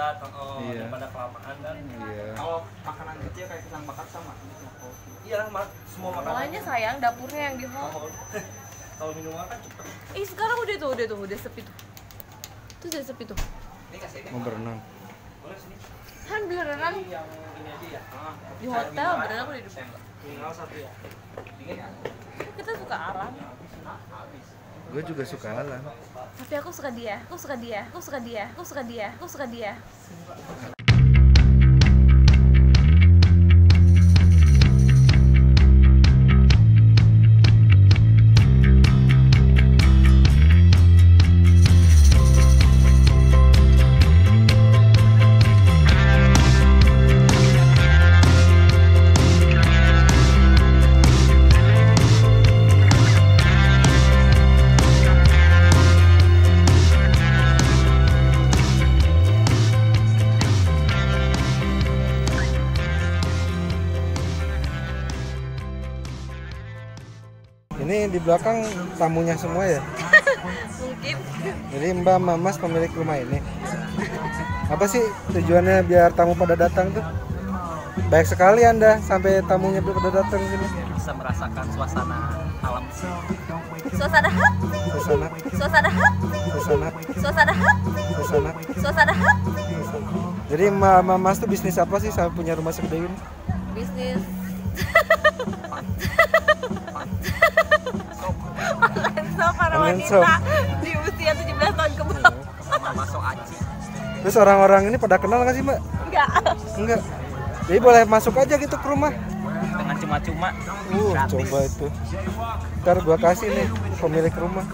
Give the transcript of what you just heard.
cepat oh, Iya. daripada kelamaan kan Iya. Kalau makanan kecil kayak pisang bakar sama gitu. iya mak semua makanan Makanya sayang dapurnya yang di hall. Oh, kalau minuman kan cepet Ih sekarang udah tuh, udah tuh, udah sepi tuh. Tuh udah sepi tuh. Mau berenang. boleh sini Kan beneran yang ini aja ya ah, di hotel beneran udah di ya Dingin ya? Kita suka alam. Gue juga suka alam. Tapi aku suka dia, aku suka dia, aku suka dia, aku suka dia, aku suka dia. Ini di belakang tamunya semua ya. Mungkin Jadi Mbak Mamas pemilik rumah ini. Apa sih tujuannya biar tamu pada datang tuh? Baik sekali Anda sampai tamunya pada datang sini. bisa merasakan suasana alam suasana hati, Suasana, suasana hati, suasana, suasana hati, suasana. suasana hati. Jadi Mbak Mamas tuh bisnis apa sih sampai punya rumah segede ini? Bisnis lensa para Online shop. wanita di usia 17 tahun ke bawah. sama masuk aci Terus orang-orang ini pada kenal nggak sih Mbak? Enggak. Enggak. Jadi boleh masuk aja gitu ke rumah. dengan cuma-cuma Uh, gratis coba itu. Ntar gua kasih nih pemilik rumah.